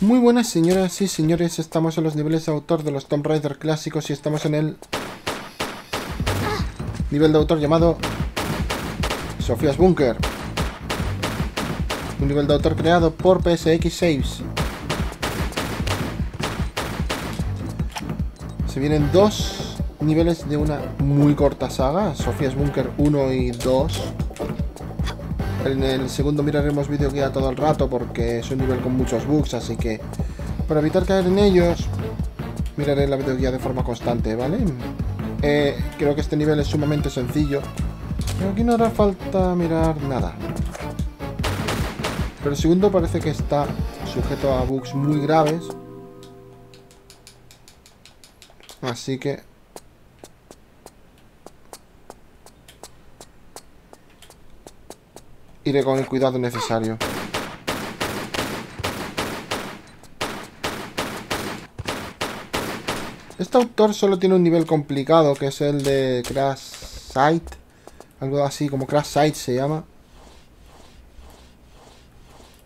Muy buenas señoras y señores, estamos en los niveles de autor de los Tomb Raider clásicos y estamos en el nivel de autor llamado Sophia's Bunker. Un nivel de autor creado por PSX Saves. Se vienen dos niveles de una muy corta saga, Sophia's Bunker 1 y 2. En el segundo miraremos vídeo guía todo el rato porque es un nivel con muchos bugs, así que para evitar caer en ellos, miraré la videoguía de forma constante, ¿vale? Eh, creo que este nivel es sumamente sencillo, pero aquí no hará falta mirar nada. Pero el segundo parece que está sujeto a bugs muy graves. Así que iré con el cuidado necesario. Este autor solo tiene un nivel complicado, que es el de Crash Site. Algo así, como Crash Site se llama.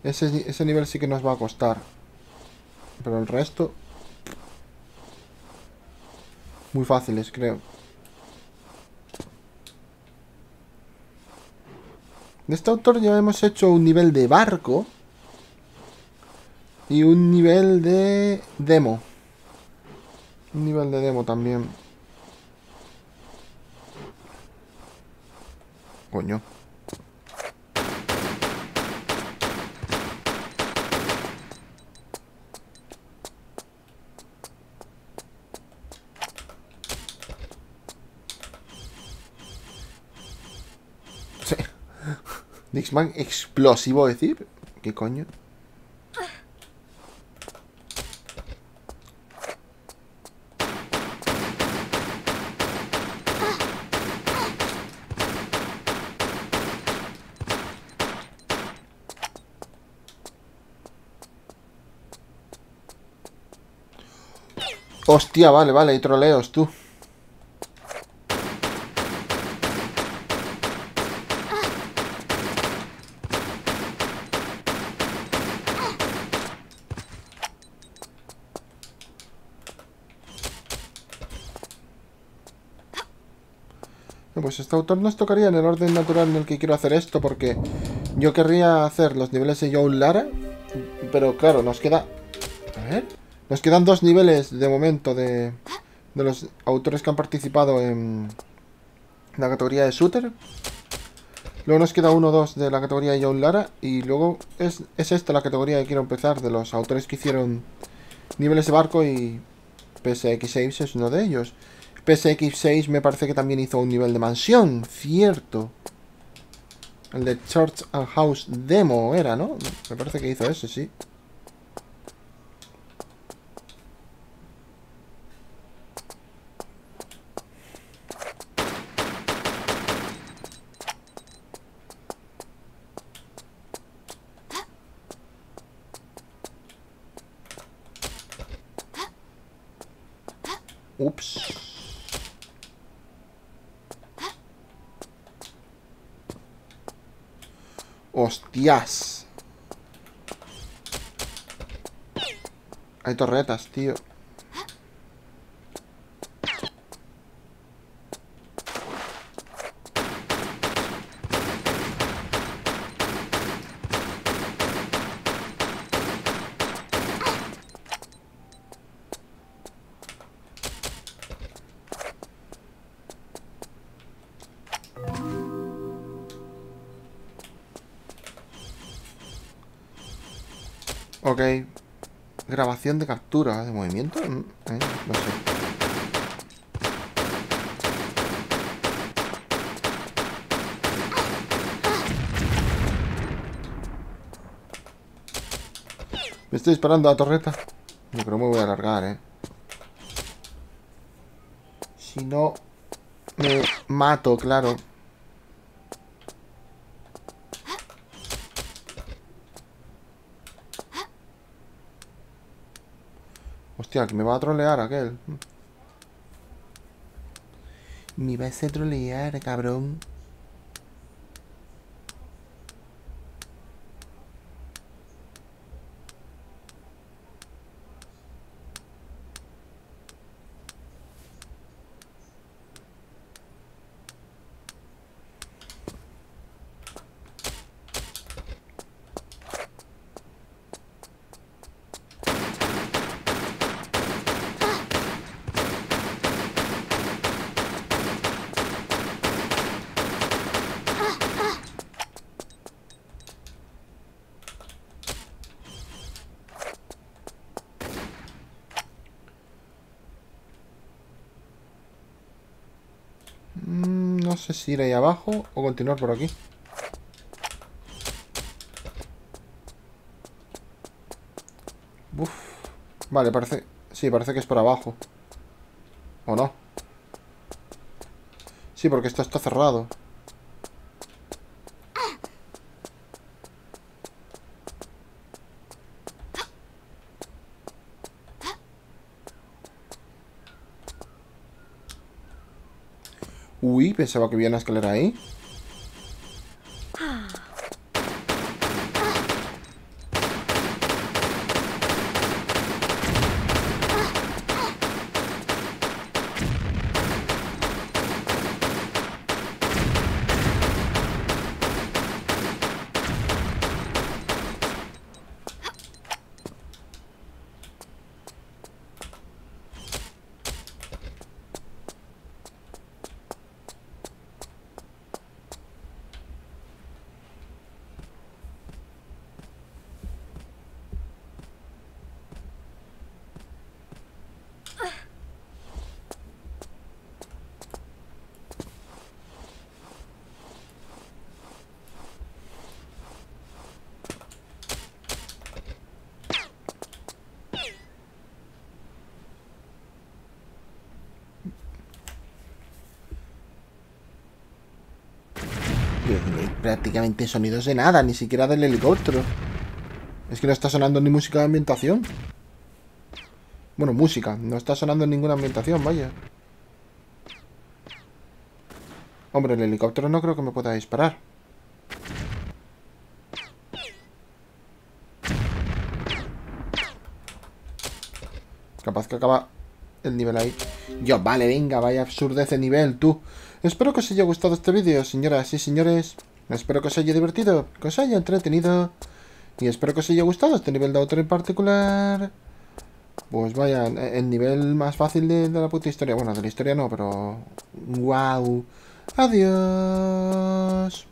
Ese, ese nivel sí que nos va a costar. Pero el resto... Muy fáciles, creo. De este autor ya hemos hecho un nivel de barco. Y un nivel de demo. Un nivel de demo también. Coño. Dixman explosivo decir. ¿Qué coño? Hostia, vale, vale, hay troleos, tú. Pues este autor nos tocaría en el orden natural en el que quiero hacer esto, porque yo querría hacer los niveles de Joe Lara, pero claro, nos queda... A ver... Nos quedan dos niveles de momento de, de los autores que han participado en la categoría de shooter. Luego nos queda uno o dos de la categoría de John Lara. Y luego es, es esta la categoría que quiero empezar de los autores que hicieron niveles de barco y PSX6 es uno de ellos. PSX6 me parece que también hizo un nivel de mansión, cierto. El de Church and House Demo era, ¿no? Me parece que hizo ese, sí. Ups. Hostias. Hay torretas, tío. Ok. Grabación de captura de movimiento. Mm, eh, no sé. Me estoy disparando a la torreta. Yo creo que me voy a alargar, eh. Si no, me mato, claro. Hostia, que me va a trolear aquel. Me va a trolear, cabrón. Sé si ir ahí abajo o continuar por aquí. Uf. Vale, parece... Sí, parece que es por abajo. ¿O no? Sí, porque esto está cerrado. Uy, pensaba que había una escalera ahí. Prácticamente sonidos de nada, ni siquiera del helicóptero. Es que no está sonando ni música de ambientación. Bueno, música, no está sonando ninguna ambientación, vaya. Hombre, el helicóptero no creo que me pueda disparar. Capaz que acaba el nivel ahí. Yo, vale, venga, vaya absurdez de nivel, tú. Espero que os haya gustado este vídeo, señoras y señores. Espero que os haya divertido, que os haya entretenido. Y espero que os haya gustado este nivel de autor en particular. Pues vaya, el nivel más fácil de, de la puta historia. Bueno, de la historia no, pero... ¡Wow! Adiós.